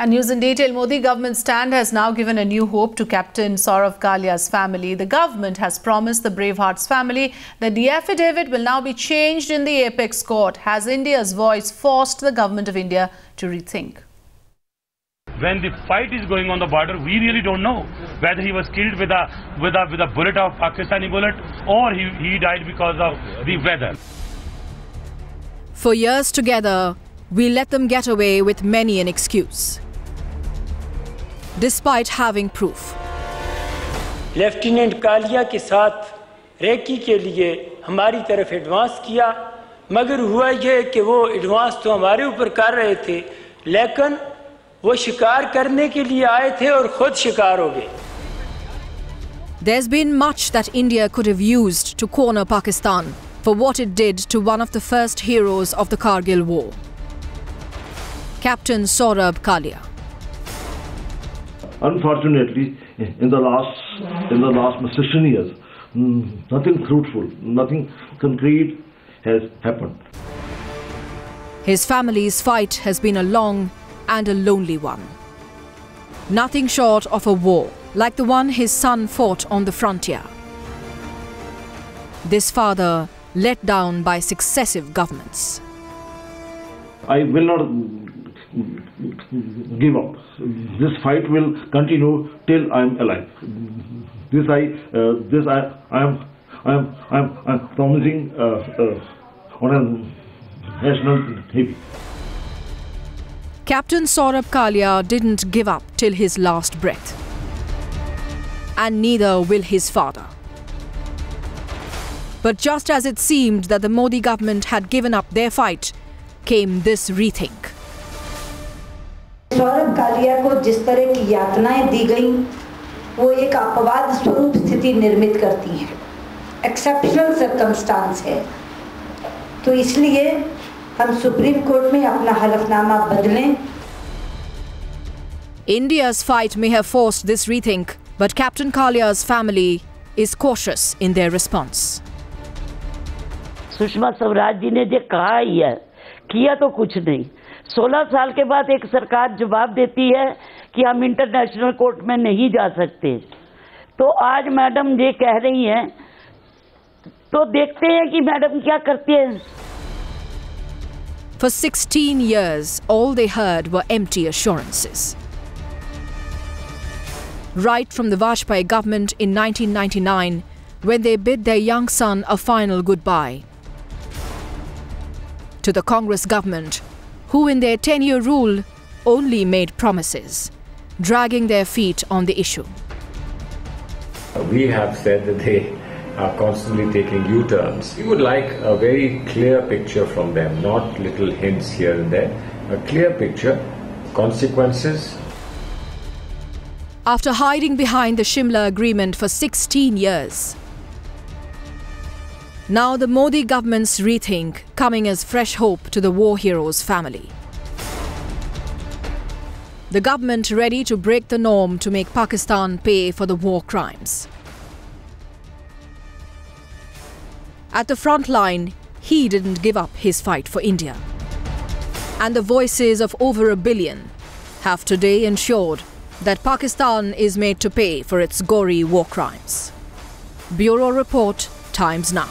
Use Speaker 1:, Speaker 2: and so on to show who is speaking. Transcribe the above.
Speaker 1: And news in detail, Modi government stand has now given a new hope to Captain Saurabh Kalia's family. The government has promised the Bravehearts family that the affidavit will now be changed in the apex court. Has India's voice forced the government of India to rethink?
Speaker 2: When the fight is going on the border, we really don't know whether he was killed with a with a with a bullet of Pakistani bullet or he, he died because of the weather.
Speaker 3: For years together, we let them get away with many an excuse Despite having proof,
Speaker 4: lieutenant Kaliya के साथ recce के लिए हमारी तरफ advance किया मगर हुआ यह कि वो एडवांस तो हमारे ऊपर कर रहे थे लेकिन वो शिकार करने के लिए आए थे और खुद शिकार हो गए
Speaker 3: there's been much that India could have used to corner Pakistan for what it did to one of the first heroes of the Kargil War. Captain Saurabh Kalia.
Speaker 5: Unfortunately, in the last in the last 16 years, mm, nothing fruitful, nothing concrete has happened.
Speaker 3: His family's fight has been a long and a lonely one. Nothing short of a war like the one his son fought on the frontier. This father let down by successive governments.
Speaker 5: I will not give up. This fight will continue till I am alive. This I, uh, this I, I am, I am, I am, I am promising uh, uh, on a national TV.
Speaker 3: Captain Saurabh Kalia didn't give up till his last breath. And neither will his father. But just as it seemed that the Modi government had given up their fight, came this rethink.
Speaker 6: Saurabh Kalia को जिस तरह की यातनाएँ दी गई वो एक अपवाद स्वरूप स्थिति निर्मित करती हैं। एक्सेप्शनल सर्कमस्टांस है। तो इसलिए हम सुप्रीम कोर्ट में अपना हलफनामा बदलें।
Speaker 3: India's fight may have forced this rethink, but Captain Kalia's family is cautious in their response.
Speaker 7: Sushma Swaraj ji ने जो कहा ही है किया तो कुछ नहीं 16 साल के बाद एक सरकार जवाब देती है कि हम इंटरनेशनल कोर्ट में नहीं जा सकते तो आज मैडम ये कह रही हैं तो देखते हैं कि मैडम क्या करती है
Speaker 3: For 16 years, all they heard were empty assurances. Right from the Vajpayee government in 1999, when they bid their young son a final goodbye, to the Congress government, who in their 10 year rule only made promises, dragging their feet on the issue.
Speaker 8: We have said that they are constantly taking U turns. We would like a very clear picture from them, not little hints here and there. A clear picture, consequences.
Speaker 3: After hiding behind the Shimla Agreement for 16 years, now the Modi government's rethink coming as fresh hope to the war hero's family. The government ready to break the norm to make Pakistan pay for the war crimes. At the front line, he didn't give up his fight for India. And the voices of over a billion have today ensured that Pakistan is made to pay for its gory war crimes. Bureau Report, Times Now.